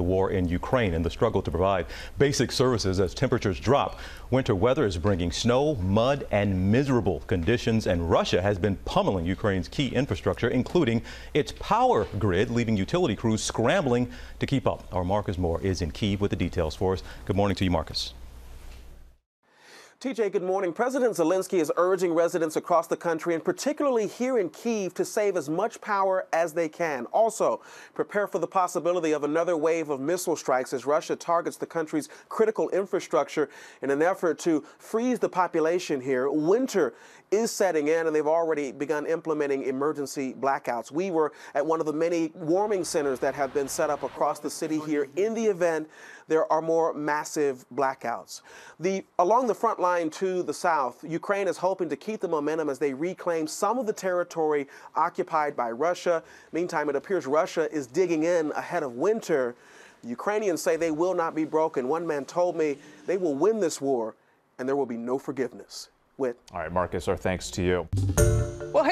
the war in Ukraine and the struggle to provide basic services as temperatures drop. Winter weather is bringing snow, mud, and miserable conditions, and Russia has been pummeling Ukraine's key infrastructure, including its power grid, leaving utility crews scrambling to keep up. Our Marcus Moore is in Kiev with the details for us. Good morning to you, Marcus. TJ, good morning. President Zelensky is urging residents across the country, and particularly here in Kiev, to save as much power as they can. Also, prepare for the possibility of another wave of missile strikes as Russia targets the country's critical infrastructure in an effort to freeze the population here. Winter is setting in, and they've already begun implementing emergency blackouts. We were at one of the many warming centers that have been set up across the city here in the event there are more massive blackouts. The, along the front line to the south, Ukraine is hoping to keep the momentum as they reclaim some of the territory occupied by Russia. Meantime, it appears Russia is digging in ahead of winter. Ukrainians say they will not be broken. One man told me they will win this war and there will be no forgiveness. Whit. All right, Marcus, our thanks to you.